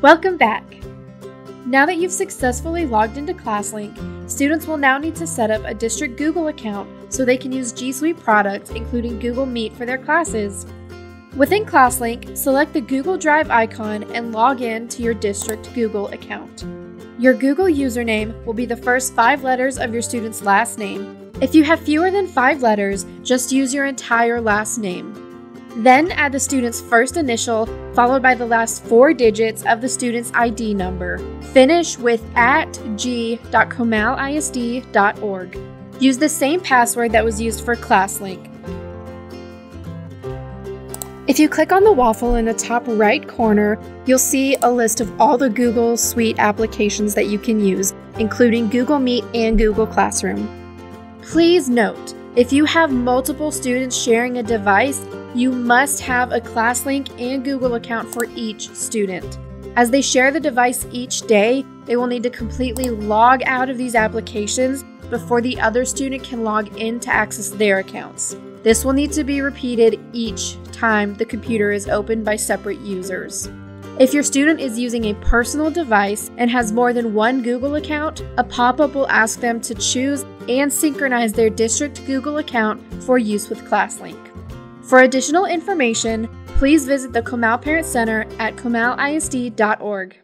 Welcome back! Now that you've successfully logged into ClassLink, students will now need to set up a district Google account so they can use G Suite products, including Google Meet, for their classes. Within ClassLink, select the Google Drive icon and log in to your district Google account. Your Google username will be the first five letters of your student's last name. If you have fewer than five letters, just use your entire last name. Then add the student's first initial, followed by the last four digits of the student's ID number. Finish with at g.comalisd.org. Use the same password that was used for ClassLink. If you click on the waffle in the top right corner, you'll see a list of all the Google Suite applications that you can use, including Google Meet and Google Classroom. Please note, if you have multiple students sharing a device, you must have a ClassLink and Google account for each student. As they share the device each day, they will need to completely log out of these applications before the other student can log in to access their accounts. This will need to be repeated each time the computer is opened by separate users. If your student is using a personal device and has more than one Google account, a pop up will ask them to choose and synchronize their district Google account for use with ClassLink. For additional information, please visit the Comal Parent Center at comalisd.org.